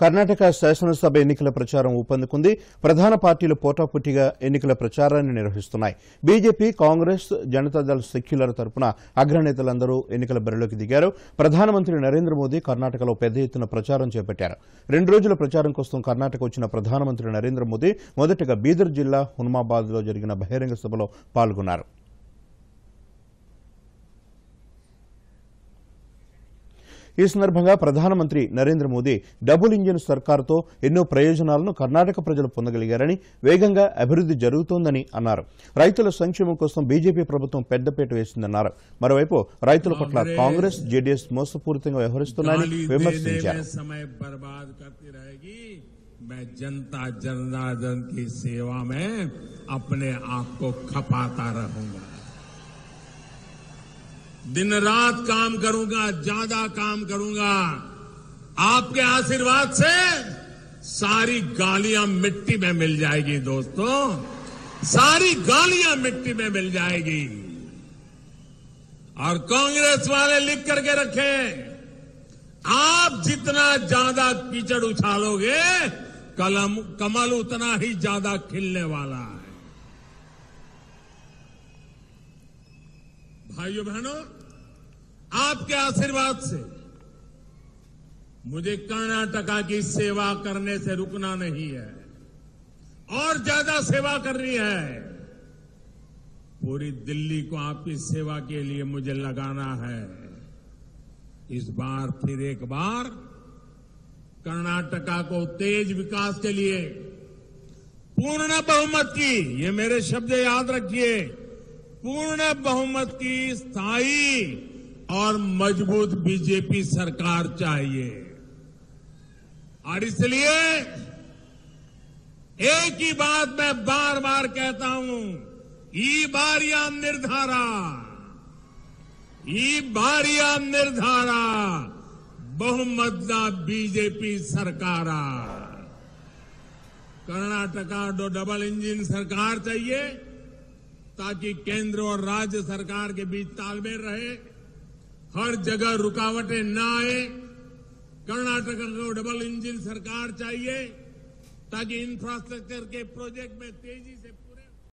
కర్ణాటక శాసనసభ ఎన్నికల ప్రచారం ఊపందుకుంది. ప్రధాన పార్టీలు పోటాపోటీగా ఎన్నికల ప్రచారాన్ని నిర్వహిస్తున్నాయి. బీజేపీ కాంగ్రెస్ జనతాదళ సెక్యులర్ తరపున అగ్రనేతలందరూ ఎన్నికల బరిలోకి దిగారు. ప్రధానమంత్రి నరేంద్ర మోదీ కర్ణాటకలో పెద్ద ఎత్తున ప్రచారం చేపట్టారు. రెండు రోజుల ప్రచారం కోసం కర్ణాటక వచ్చిన ప్రధానమంత్రి నరేంద్ర మోదీ మొదటగా బీదర్ జిల్లా హున్మాబాద్లో జరిగిన బహిరంగ సభలో పాల్గొన్నారు. ఈ సందర్భంగా ప్రధానమంత్రి నరేంద్ర మోదీ డబుల్ ఇంజిన్ సర్కారుతో ఎన్నో ప్రయోజనాలను కర్ణాటక ప్రజలు పొందగలిగారని వేగంగా అభివృద్ది జరుగుతోందని అన్నారు రైతుల సంక్షేమం కోసం బీజేపీ ప్రభుత్వం పెద్దపీట వేసిందన్నారు మరోవైపు రైతుల పట్ల కాంగ్రెస్ జేడీఎస్ మోసపూరితంగా వ్యవహరిస్తున్నాయని गाली देने విమర్శించారు में समय बर्बाद करती रहेगी मैं जनता जनार्दन की सेवा में अपने आप को खपाता रहूंगा दिन रात काम करूँगा, ज़्यादा काम करूँगा। आपके आशीर्वाद से सारी गालियाँ मिट्टी में मिल जाएगी दोस्तों। सारी गालियाँ मिट्टी में मिल जाएगी। और कांग्रेस वाले लिख करके रखें, आप जितना ज़्यादा कीचड़ उछालोगे, कलम कमल उतना ही ज़्यादा खिलने वाला है। भाइयों बहनों, आपके आशीर्वाद से मुझे कर्नाटका की सेवा करने से रुकना नहीं है, और ज़्यादा सेवा करनी है। पूरी दिल्ली को आपकी सेवा के लिए मुझे लगाना है। इस बार फिर एक बार कर्नाटका को तेज विकास के लिए पूर्ण बहुमत की, ये मेरे शब्द याद रखिए। पूर्ण बहुमत की स्थायी और मज़बूत बीजेपी सरकार चाहिए। और इसलिए एक ही बात मैं बार बार कहता हूँ, ई बारिया निर्धारा, ई बारिया निर्धारा बहुमतदा बीजेपी सरकार। कर्नाटका दो डबल इंजन सरकार चाहिए ताकि केंद्र और राज्य सरकार के बीच तालमेल रहे, हर जगह रुकावटें न आए। कर्नाटक को डबल इंजन सरकार चाहिए, ताकि इंफ्रास्ट्रक्चर के प्रोजेक्ट में तेज़ी से